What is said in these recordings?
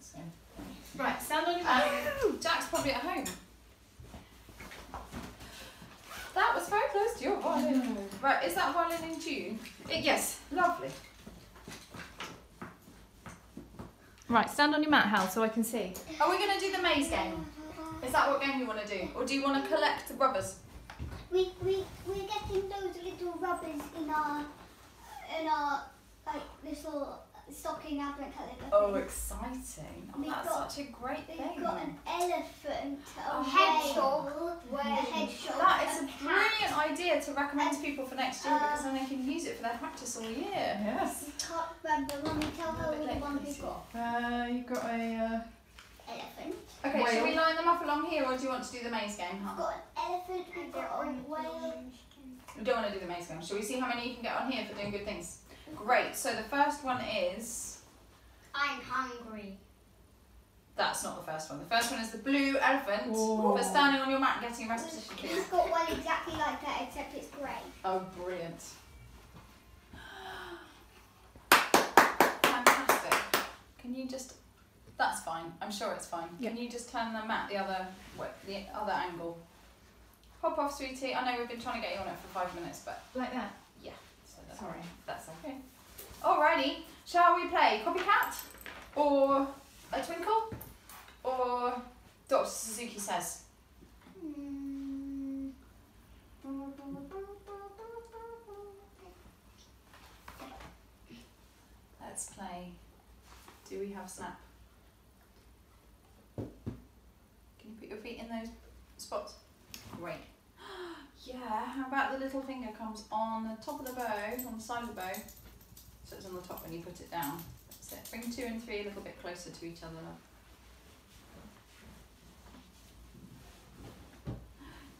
so. Right, stand on your mat. Jack's probably at home. That was very close to your violin. Mm. Right, is that violin in tune? It, yes, lovely. Right, stand on your mat, Hal, so I can see. Are we going to do the maze game? Is that what game you want to do? Or do you want to collect the rubbers? We we we're getting those little rubbers in our in our like little stocking advent calendar. Oh, thing. exciting. Oh, We've that's got- such a great thing. We've got an elephant, a, A whale, hedgehog. a hedgehog, That is a cat. brilliant idea to recommend to people for next year because then they can use it for their practice all year. Yes. We can't remember. Mummy, tell her bit the one for we this got. Uh, you've got a. Uh... Elephant. Okay, should we line them up along here or do you want to do the maze game? We've got an elephant. We've got a whale. We don't want to do the maze game. Shall we see how many you can get on here for doing good things? Great. So the first one is. I'm hungry. That's not the first one. The first one is the blue elephant Ooh. for standing on your mat and getting a rest position, please. We've got one exactly like that, except it's grey. Oh, brilliant. Fantastic. Can you just. That's fine. I'm sure it's fine. Can you just turn the mat the other way, the other angle? Hop off, sweetie. I know we've been trying to get you on it for five minutes, but Like that? Sorry. That's okay. Alrighty. Shall we play copycat or a twinkle or Dr. Suzuki says? Let's play. Do we have snap? Can you put your feet in those spots? Great. Yeah, how about the little finger comes on the top of the bow, on the side of the bow. So it's on the top when you put it down. That's it. Bring two and three a little bit closer to each other.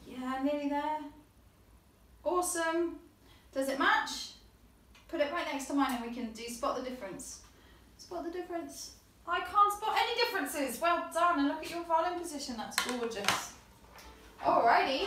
Yeah, nearly there. Awesome. Does it match? Put it right next to mine and we can do spot the difference. Spot the difference. I can't spot any differences. Well done. And look at your violin position. That's gorgeous. Alrighty.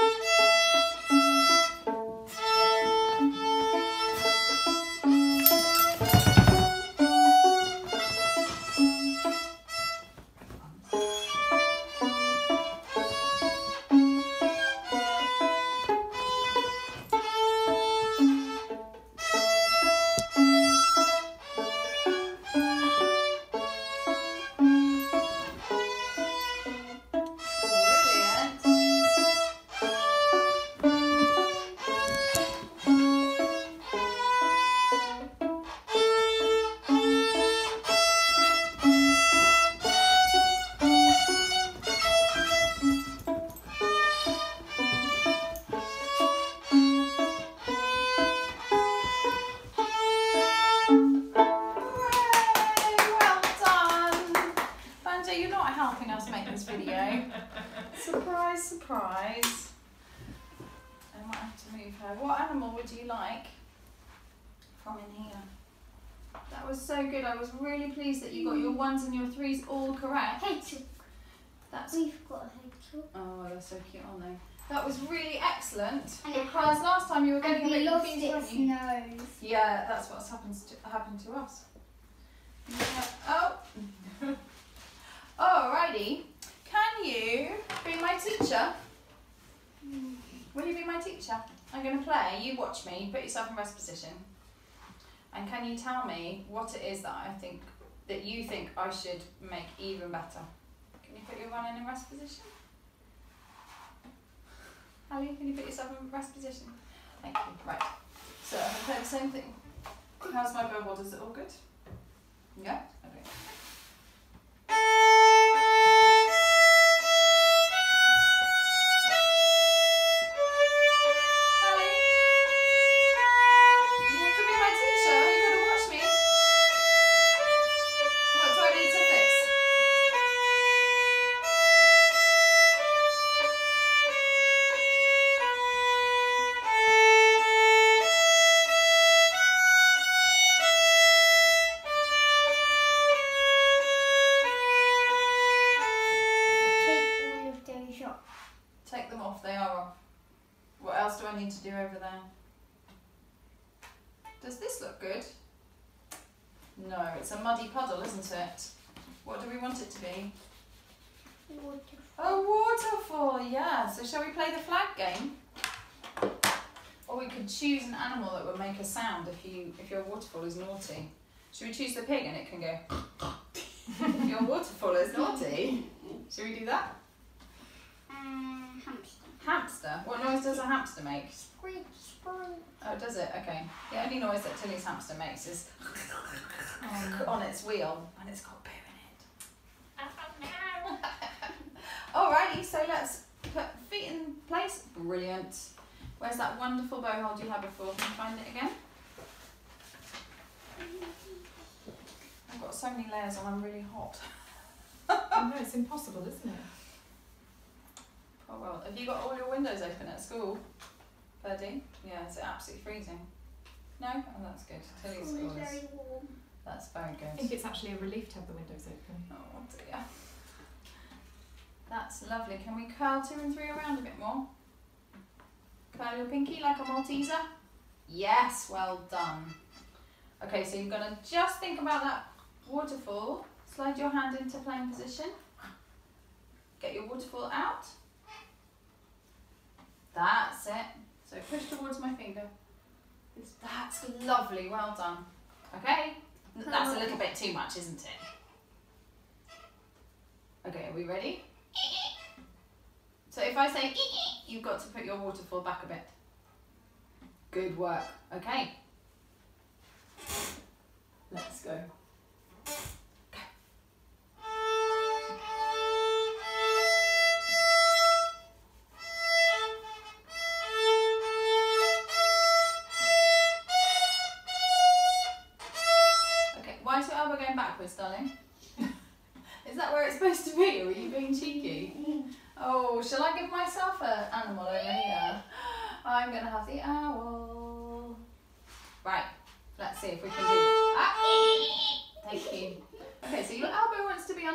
they're so cute, aren't they? That was really excellent And it because last time you were getting a bit confused, its nose. Yeah, that's what's happens to happened to us. Yeah. Oh. Alrighty. Can you be my teacher? Will you be my teacher? I'm going to play. You watch me. Put yourself in rest position. And can you tell me what it is that I think that you think I should make even better? Can you put your one in rest position? Ali, can you put yourself in rest position? Thank you. Right. So I'm going to play the same thing. How's my bow hold? Is it all good? Yeah? Okay. Waterfall, yeah. So shall we play the flag game? Or we could choose an animal that would make a sound if you if your waterfall is naughty. Should we choose the pig and it can go? if your waterfall is naughty, should we do that? Uh, hamster. Hamster. What noise does a hamster make? Squeak, squeak. Oh, does it? Okay. The only noise that Tilly's hamster makes is on its wheel, and it's got poo in it. Alrighty, so let's put feet in place. Brilliant. Where's that wonderful bow hold you had before? Can you find it again? I've got so many layers on, I'm really hot. oh no, it's impossible, isn't it? Oh well, have you got all your windows open at school, Birdie? Yeah, is it absolutely freezing? No? Oh, that's good. Tilly's School school is is. very warm. That's very good. I think it's actually a relief to have the windows open. Oh dear. That's lovely. Can we curl two and three around a bit more? Curl your pinky like a Malteser? Yes, well done. Okay, so you're gonna just think about that waterfall. Slide your hand into playing position. Get your waterfall out. That's it. So push towards my finger. That's lovely, well done. Okay, that's a little bit too much, isn't it? Okay, are we ready? So if I say you've got to put your waterfall back a bit. Good work. Okay. Let's go.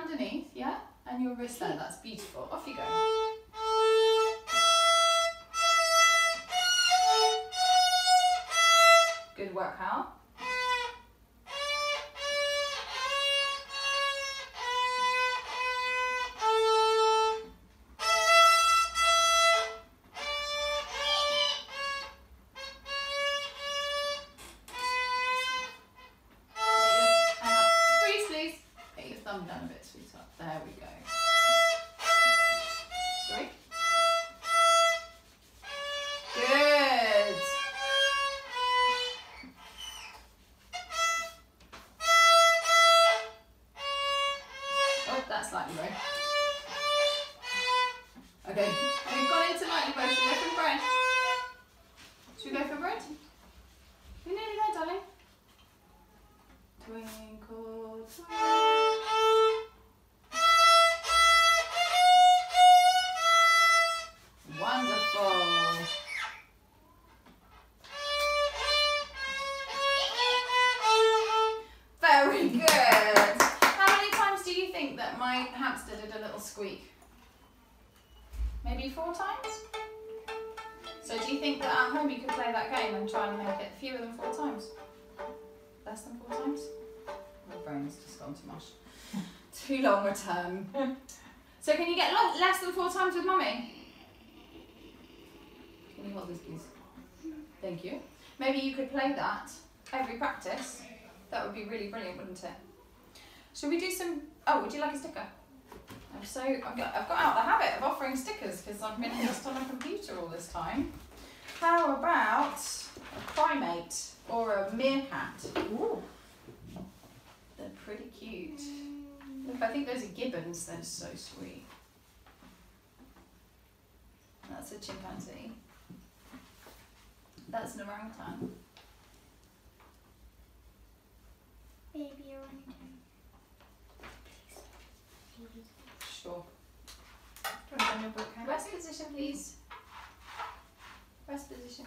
Underneath, yeah? And your wrist there, that's beautiful. Off you go. Good work, Hal. Slightly low. Okay, we've gone into lightly bow. Should we go for bread? Should we go for bread? You're nearly there, darling. Twinkle, twinkle. Four times? So do you think that at home you could play that game and try and make it fewer than four times? Less than four times? My brain's just gone too much. Too long a term. so can you get less than four times with mummy? Can you hold this please? Thank you. Maybe you could play that every practice. That would be really brilliant, wouldn't it? Should we do some? Oh, would you like a sticker? I'm so I've got, I've got out the habit of offering stickers because I've been just on a computer all this time. How about a primate or a meerkat? Ooh, they're pretty cute. Look, I think those are gibbons. They're so sweet. That's a chimpanzee. That's an orangutan. Baby orangutan. Sure. Put it on your book, Hannah. Rest position, please. Rest position.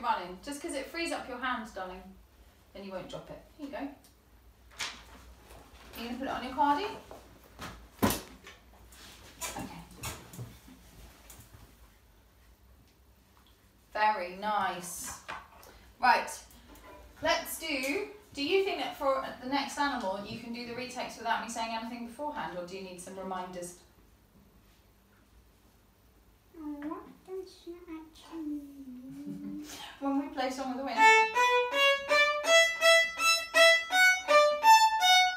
Just running. Just because it frees up your hands, darling. Then you won't drop it. Here you go. Are you going to put it on your cardi? Okay. Very nice. Right. Let's do Do you think that for the next animal you can do the retakes without me saying anything beforehand, or do you need some reminders? Oh, what does that actually mean? When we play Song the Wind.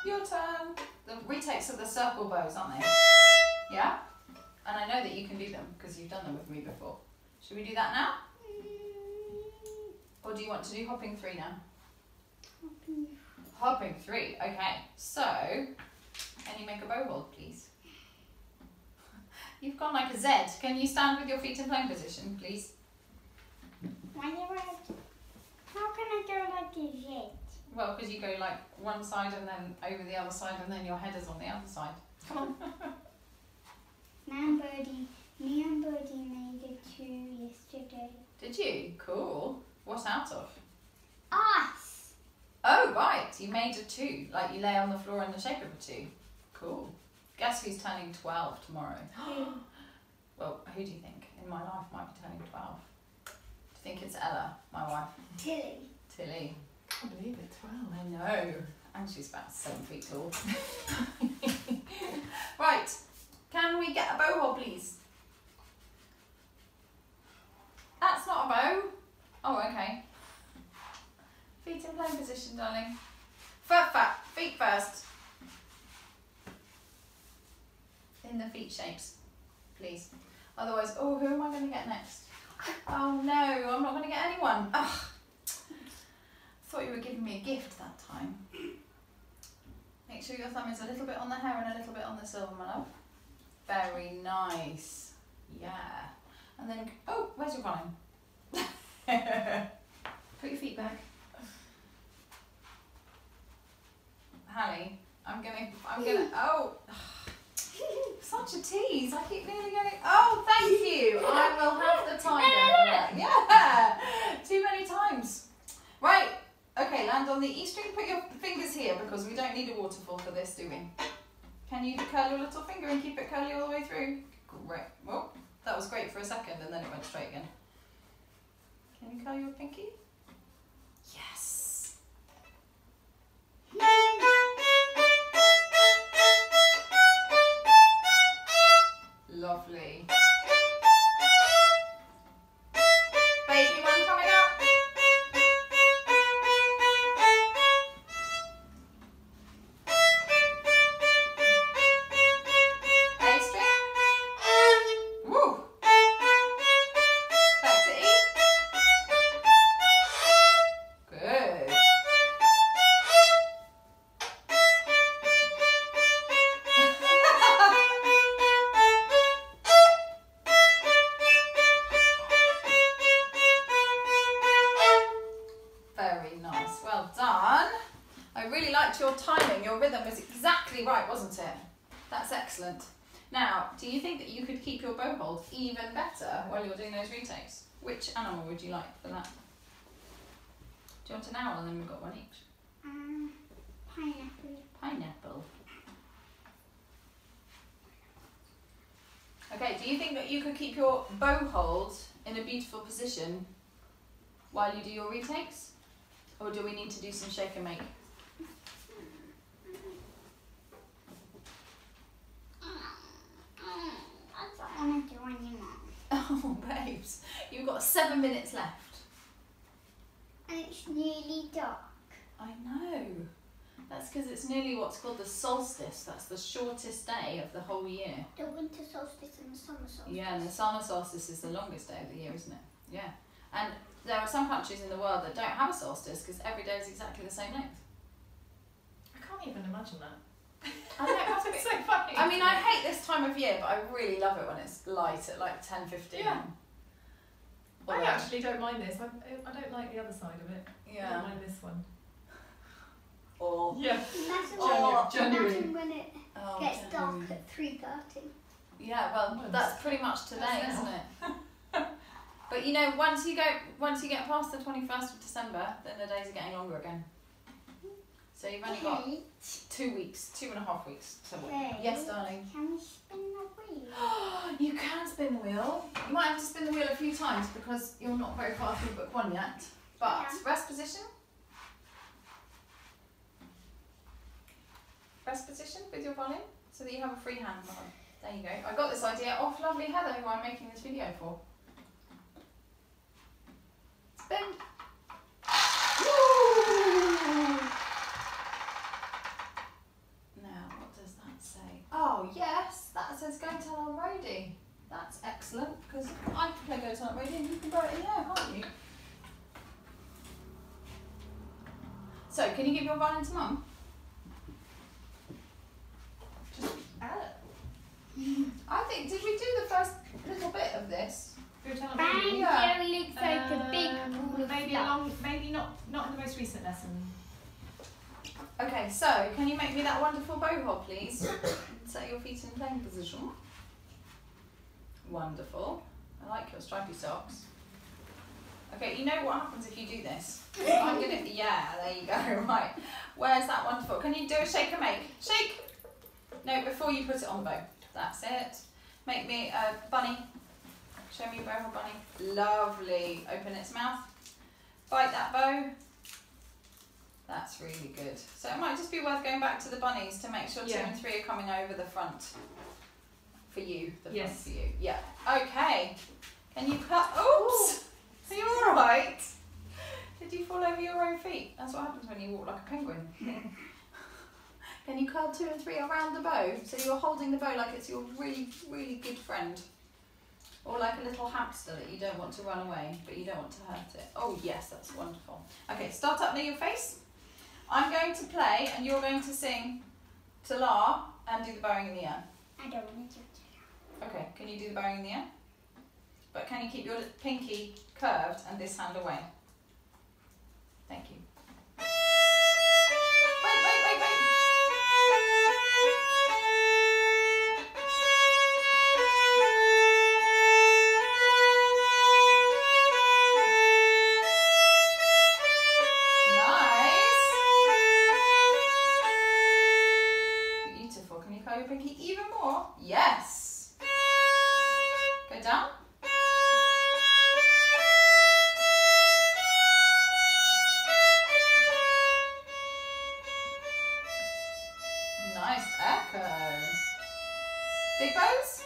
Your turn. The retakes of the circle bows, aren't they? Yeah? And I know that you can do them because you've done them with me before. Should we do that now? Or do you want to do hopping three now? Hopping three, okay. So, can you make a bow hold, please? You've gone like a Z. Can you stand with your feet in plank position, please? Why to- How can I go like a jet? Well, because you go like one side and then over the other side and then your head is on the other side. Come on. Me and Birdie, me and Birdie made a two yesterday. Did you? Cool. What out of? Us! Oh, right. You made a two. Like you lay on the floor in the shape of a two. Cool. Guess who's turning 12 tomorrow? well, who do you think in my life might be turning 12? Do you think it's Ella, my wife? Tilly. Tilly. I can't believe it, 12. I know. And she's about seven feet tall. right. Can we get a bow hold, please? That's not a bow. Oh, okay. Feet in plane position, darling. Foot fat. Feet first. In the feet shapes, please. Otherwise, oh, who am I going to get next? Oh no, I'm not going to get anyone. Ugh. Thought you were giving me a gift that time. Make sure your thumb is a little bit on the hair and a little bit on the silver, my love. Very nice. Yeah. And then, oh, where's your vine? Put your feet back. Hallie, I'm gonna, I'm gonna, oh, such a tease. I keep nearly getting, oh, thank you. I will have the time. Yeah, too many times. Right, okay, land on the E string. Put your fingers here because we don't need a waterfall for this, do we? Can you curl your little finger and keep it curly all the way through? Great. Well, that was great for a second and then it went straight again. Can you curl your pinky? Right, wasn't it? That's excellent. Now, do you think that you could keep your bow hold even better while you're doing those retakes? Which animal would you like for that? Do you want an owl and then we've got one each? Um, pineapple. Pineapple. Okay, do you think that you could keep your bow hold in a beautiful position while you do your retakes? Or do we need to do some shake and make? I don't want to do anymore. You've got seven minutes left. And it's nearly dark. I know. That's because it's nearly what's called the solstice. That's the shortest day of the whole year. The winter solstice and the summer solstice. Yeah, and the summer solstice is the longest day of the year, isn't it? Yeah. And there are some countries in the world that don't have a solstice because every day is exactly the same length. I can't even imagine that. I know, it must be It's so funny. I mean, I hate this time of year, but I really love it when it's light at like 10, 15. Yeah. I Although- actually don't mind this. I, I don't like the other side of it. Yeah. I don't mind this one. Or, Yeah. Imagine, Oh, January. imagine when it oh, gets January. dark at 3.30. Yeah, well, Once. that's pretty much today, That's isn't it? but you know, once you go, once you get past the twenty first of December, then the days are getting longer again. So you've only got two weeks, two and a half weeks to wait. Yes, darling. Can we spin the wheel? you can spin the wheel. You might have to spin the wheel a few times because you're not very far through book one yet. But Yeah. rest position. rest position with your violin so that you have a free hand. There you go. I got this idea off lovely Heather, who I'm making this video for. Spin. Woo! Now, what does that say? Oh, yes, that says Go Tell Aunt Rhody. That's excellent because I can play Go Tell Aunt Rhody and you can blow it in the air, can't you? So, can you give your violin to mum? Just add it. I think, did we do the first little bit of this? Go Bang, me. Yeah. Joe looks like a big Um, pool maybe stuff. along, maybe not, not in the most recent lesson. Okay, so can you make me that wonderful bow hop, please? Set your feet in playing position. Wonderful. I like your stripy socks. Okay, you know what happens if you do this? I'm gonna, yeah, there you go, right. Where's that wonderful? Can you do a shake and make? Shake! No, before you put it on the bow. That's it. Make me a bunny. Show me your bow bunny. Lovely. Open its mouth. Bite that bow. That's really good. So it might just be worth going back to the bunnies to make sure two Yeah. and three are coming over the front for you. The front Yes. for you. Yeah. Okay. Can you cut? Oops. Are you all right? Did you fall over your own feet? That's what happens when you walk like a penguin. Can you curl two and three around the bow so you're holding the bow like it's your really, really good friend? Or like a little hamster that you don't want to run away, but you don't want to hurt it. Oh yes, that's wonderful. Okay, start up near your face. I'm going to play and you're going to sing to La and do the bowing in the air. I don't want to do it. Okay, can you do the bowing in the air? But can you keep your pinky curved and this hand away? Thank you. Big bows.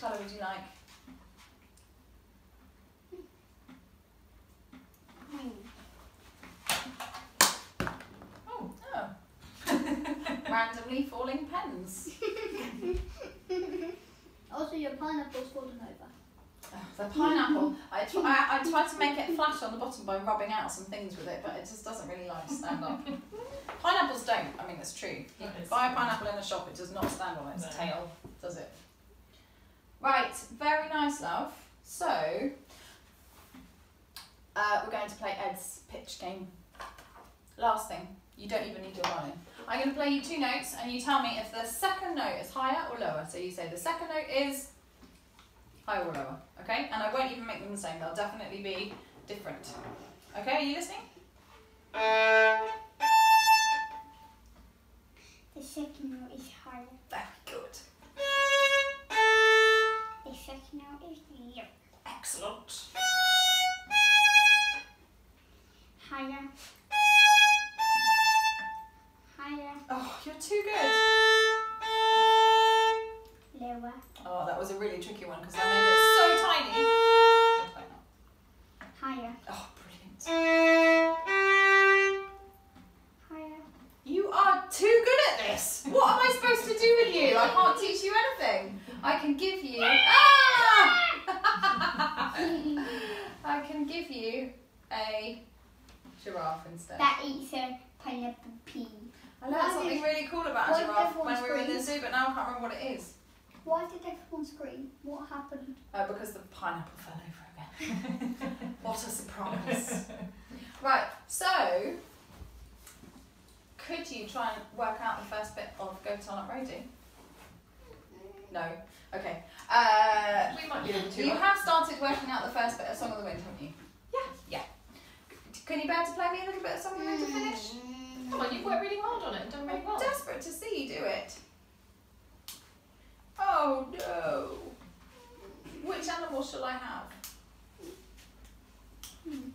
Which colour would you like? Hmm. Oh, Oh. Randomly falling pens. Also, your pineapple's fallen over. Oh, the pineapple. I, tr- I, I tried to make it flash on the bottom by rubbing out some things with it, but it just doesn't really like to stand up. Pineapples don't. I mean, it's true. You buy a pineapple in a shop, it does not stand on its No. tail, does it? Right, very nice, love. So, uh, we're going to play Ed's pitch game. Last thing, you don't even need your violin. I'm going to play you two notes, and you tell me if the second note is higher or lower. So you say the second note is higher or lower, okay? And I won't even make them the same. They'll definitely be different. Okay, are you listening? The second note is higher. Very good. The second note is low. Excellent. Higher. Higher. Oh, you're too good. Lower. Oh, that was a really tricky one because I made it so tiny. Just. Higher. Oh, brilliant. Higher. You are too good at this. What am I supposed to do with you? I can't teach you anything. I can give you. Ah! I can give you a giraffe instead. that eats a pineapple pea. I learned something did- really cool about a giraffe when we were in the zoo, but now I can't remember what it is. Why did everyone scream? What happened? Uh, because the pineapple fell over again. what a surprise. right, So, could you try and work out the first bit of Go Tell Aunt Rhody? No. Okay. Uh, We might be able to. you have started working out the first bit of Song of the Wind, haven't you? Yeah. Yeah. Can you bear to play me a little bit of Song of the Wind to finish? Mm. Come on, you've worked really hard on it and done really I'm well. desperate to see you do it. Oh no. Which animal shall I have?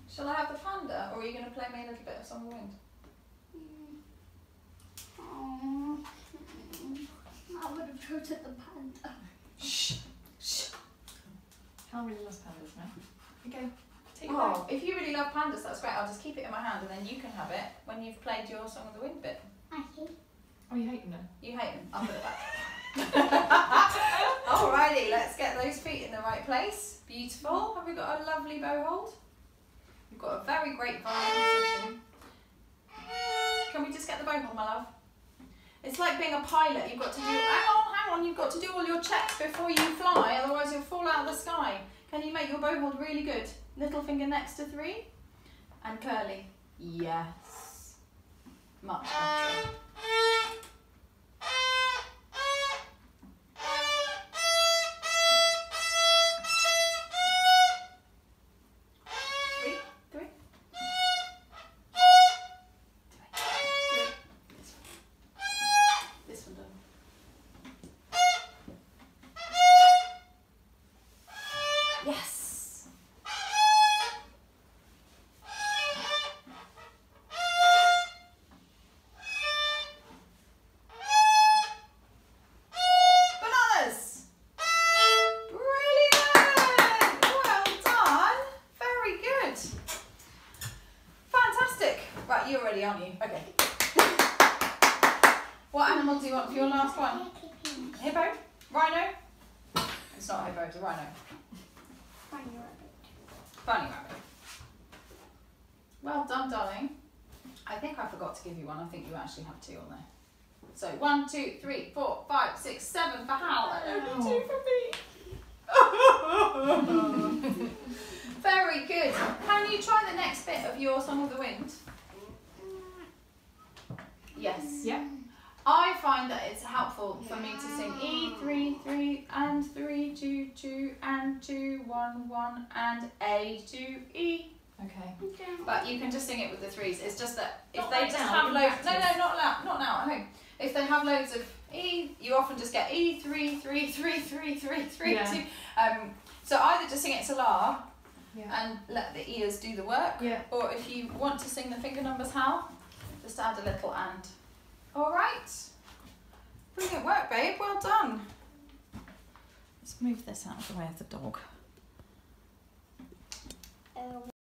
Shall I have the panda, or are you going to play me a little bit of Song of the Wind? Oh, I would have chosen the panda. Shh. Shh. Hal really loves pandas, man. Okay, take it back. Oh, if you really love pandas, that's great. I'll just keep it in my hand, and then you can have it when you've played your Song of the Wind bit. I hate Oh, you hate them then? You hate them. I'll put it back. Alrighty, let's get those feet in the right place. Beautiful. Have we got a lovely bow hold? We've got a very great violin position. Can we just get the bow hold, my love? It's like being a pilot. You've got to do. Hang on, hang on. You've got to do all your checks before you fly, otherwise you'll fall out of the sky. Can you make your bow hold really good? Little finger next to three, and curly. Yes. Much better. Animal do you want for your last one? Hippo? Rhino? It's not a hippo, it's a rhino. Bunny rabbit. Well done, darling. I think I forgot to give you one. I think you actually have two on there. So one, two, three, four, five, six, seven for Hal, and only two for me. Very good. Can you try the next bit of your Song of the Wind? Mm, mm. Yes. Yeah. I find that it's helpful for me to sing E three three and three two two and two one one and A two E. Okay. But you can just sing it with the threes. It's just that if Not they right just now, have loads, no, no, not now, not now at home. If they have loads of E, you often just get E three three three three three three Yeah. two. Um, so either just sing it to La Yeah. and let the ears do the work, Yeah. or if you want to sing the finger numbers, how, just add a little and. All right. Brilliant work, babe. Well done. Let's move this out of the way of the dog. Um,